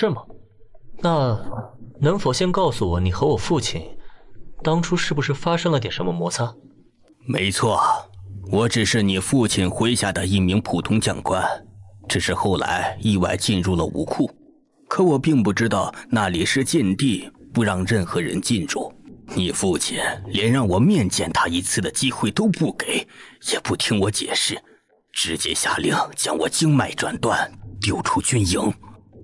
是吗？那能否先告诉我，你和我父亲当初是不是发生了点什么摩擦？没错，我只是你父亲麾下的一名普通将官，只是后来意外进入了武库，可我并不知道那里是禁地，不让任何人进入。你父亲连让我面见他一次的机会都不给，也不听我解释，直接下令将我经脉斩断，丢出军营。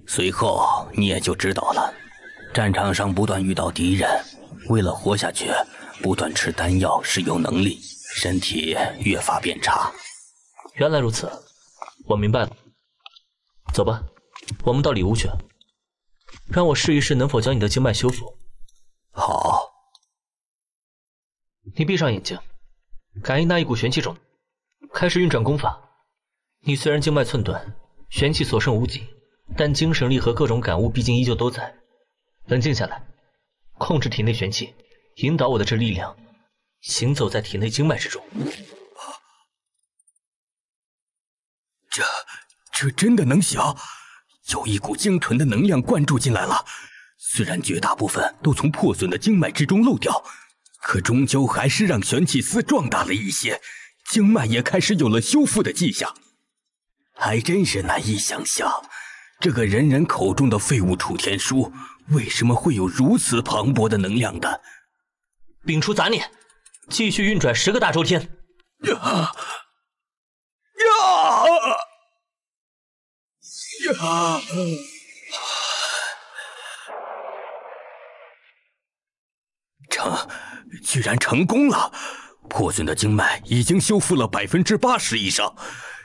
随后你也就知道了，战场上不断遇到敌人，为了活下去，不断吃丹药，是有能力，身体越发变差。原来如此，我明白了。走吧，我们到里屋去，让我试一试能否将你的经脉修复。好。你闭上眼睛，感应那一股玄气中，开始运转功法。你虽然经脉寸断，玄气所剩无几，但精神力和各种感悟毕竟依旧都在。冷静下来，控制体内玄气，引导我的这力量行走在体内经脉之中。这这真的能行？有一股精纯的能量灌注进来了，虽然绝大部分都从破损的经脉之中漏掉。可终究还是让玄气丝壮大了一些，经脉也开始有了修复的迹象，还真是难以想象，这个人人口中的废物楚天书为什么会有如此磅礴的能量的？摒除杂念，继续运转十个大周天。呀！呀！呀！成。居然成功了！破损的经脉已经修复了百分之八十以上，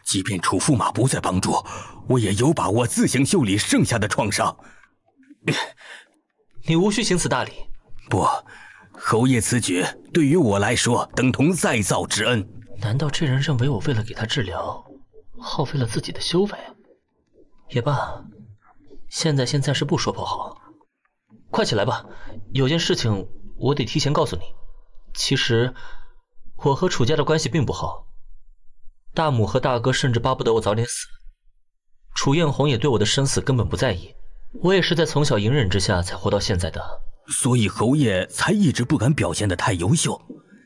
即便楚驸马不再帮助，我也有把握自行修理剩下的创伤。你无需行此大礼。不，侯爷此举对于我来说等同再造之恩。难道这人认为我为了给他治疗，耗费了自己的修为？也罢，现在先暂时不说破好。快起来吧，有件事情。我得提前告诉你，其实我和楚家的关系并不好，大母和大哥甚至巴不得我早点死。楚艳红也对我的生死根本不在意，我也是在从小隐忍之下才活到现在的。所以侯爷才一直不敢表现的太优秀，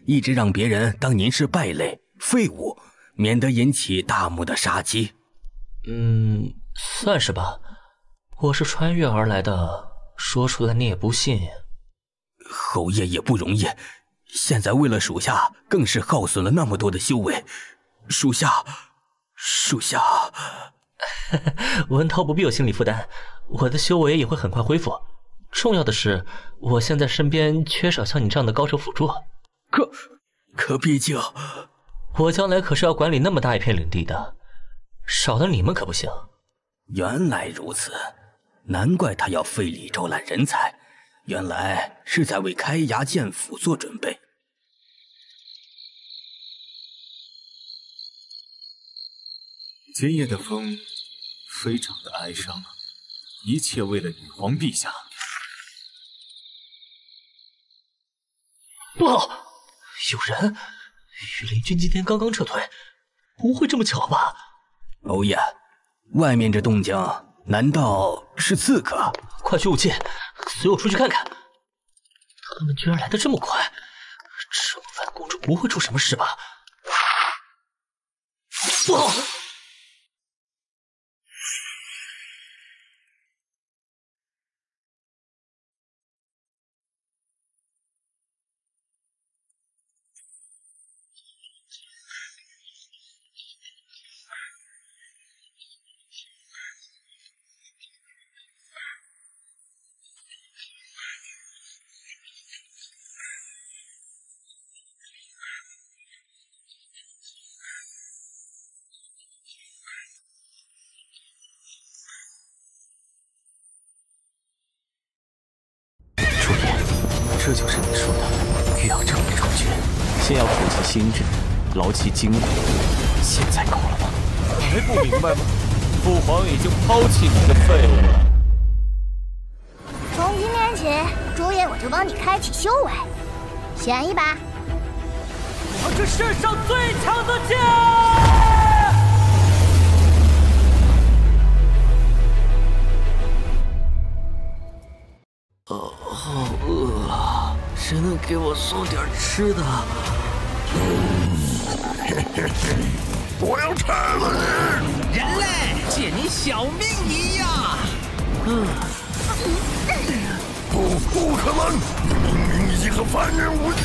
一直让别人当您是败类、废物，免得引起大母的杀机。嗯，算是吧。我是穿越而来的，说出来你也不信。侯爷也不容易，现在为了属下，更是耗损了那么多的修为。属下，属下，文涛不必有心理负担，我的修为也会很快恢复。重要的是，我现在身边缺少像你这样的高手辅助。可，可毕竟，我将来可是要管理那么大一片领地的，少了你们可不行。原来如此，难怪他要费力招揽人才。原来是在为开衙建府做准备。今夜的风非常的哀伤，一切为了女皇陛下。不好，有人！御林军今天刚刚撤退，不会这么巧吧？欧耶，外面这动静，难道是刺客？快取武器！随我出去看看，他们居然来的这么快，这么晚公主不会出什么事吧？不好！这就是你说的欲要成为主角，先要苦其心志，劳其筋骨。现在够了吗？还不明白吗？父皇已经抛弃你的废物了。从今天起，朱爷我就帮你开启修为，选一把。我是世上最强给我送点吃的？我要吃了你！人类，借你小命一样！不，不可能！你明明已经和凡人无异。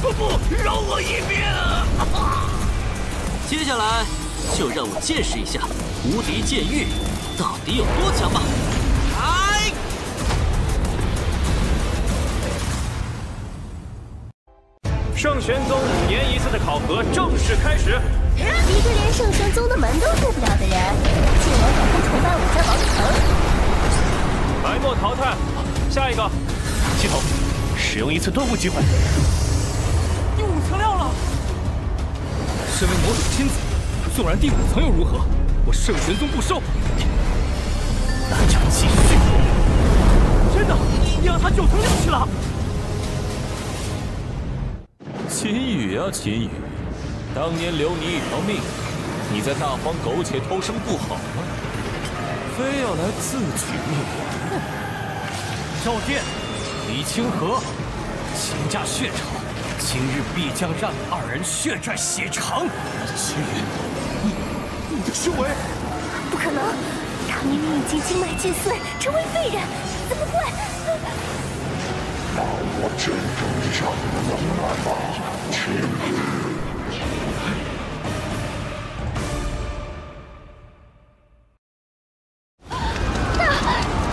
不不，饶我一命！接下来就让我见识一下无敌剑域到底有多强吧！圣玄宗五年一次的考核正式开始。一个连圣玄宗的门都入不了的人，竟然敢不崇拜我家王城？白墨淘汰，下一个。系统，使用一次顿悟机会。第五层亮了。身为魔主亲子，纵然第五层又如何？我圣玄宗不收。那就继续。真的，你让他九层亮去了。秦羽啊，秦羽，当年留你一条命，你在大荒苟且偷生不好吗？非要来自取灭亡？赵殿，李清河，秦家血仇，今日必将让你二人血债血偿。秦羽，你你的修为？不可能，他明明已经经脉尽碎，成为废人，怎么会？让我见证一下你的能耐吧，秦羽。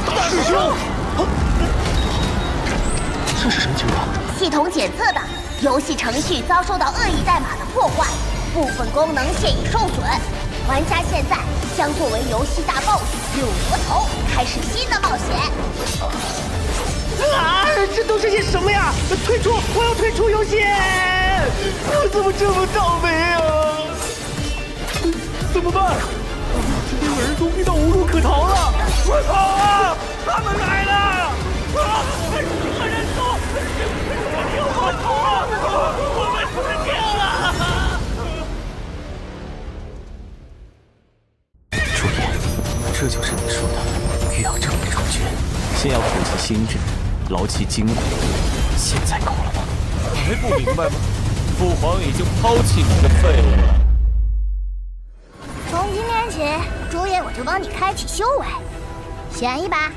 大师兄，这是什么情况？系统检测的游戏程序遭受到恶意代码的破坏，部分功能现已受损。玩家现在将作为游戏大 BOSS 六魔头，开始新的冒险。啊！这都是些什么呀？退出！我要退出游戏！我怎么这么倒霉啊？怎么办？这边人都逼到无路可逃了！快跑啊！他们来了！啊！几个人多！救我逃！我们死定了！朱颜，这就是你说的欲要正面充军，先要苦其心志，劳其筋骨。现在够了吗？还不明白吗？父皇已经抛弃你的废物了。从今天起，朱爷我就帮你开启修为，选一把。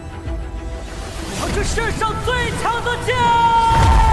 我是世上最强的剑！